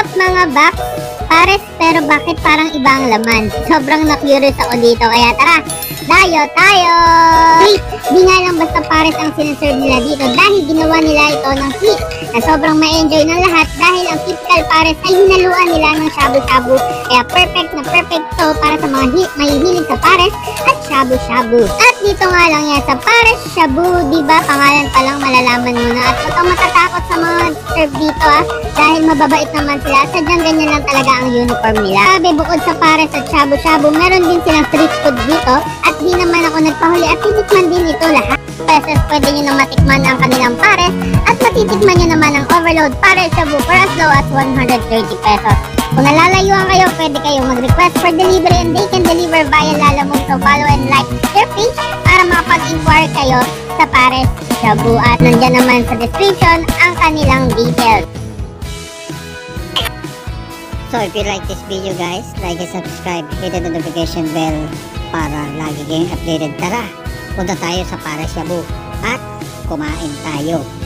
up mga Bax? Pares pero bakit parang ibang laman? Sobrang na-curious ako dito kaya tara, dayo tayo! Di nga lang basta pares ang sinaserve nila dito. Dahil ginawa nila ito ng heat na sobrang ma-enjoy ng lahat dahil ang typical pares ay hinaluan nila ng shabu-shabu. Kaya perfect na perfect to para sa mga hi- mahihilig sa pares at shabu-shabu. At dito nga lang yan sa pares shabu, di ba? Pangalan pa lang malalaman mo na. At huwag matatakot sa mga serve dito ah. Dahil mababait naman sila. Sadyang ganyan lang talaga ang uniform nila. Sabi bukod sa pares at shabu-shabu, meron din silang street food dito. At di naman ako nagpahuli at titikman din ito lahat. Pesos pwede nyo na matikman ang kanilang pares at matitikman nyo naman ang overload pares shabu for as low as 130 pesos. Kung nalalayuan kayo, pwede kayong mag-request for delivery and they can deliver via Lalamove. So follow and like their page para makapag-inquire kayo sa pares shabu at nandyan naman sa description ang kanilang details. So if you like this video guys, like and subscribe, hit the notification bell para lagi kayong updated. Tara, punta tayo sa Para at kumain tayo.